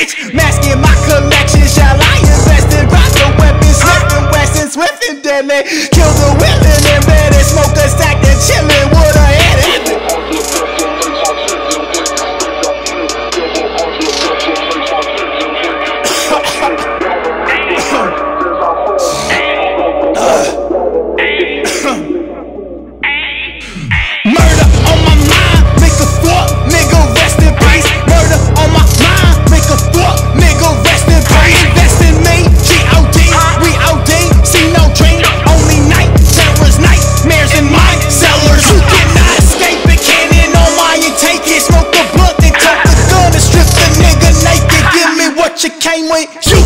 bitch. Masking my collection, shall I invest in Roscoe weapons? Swift and West and Swift and deadly. Kill the willing and You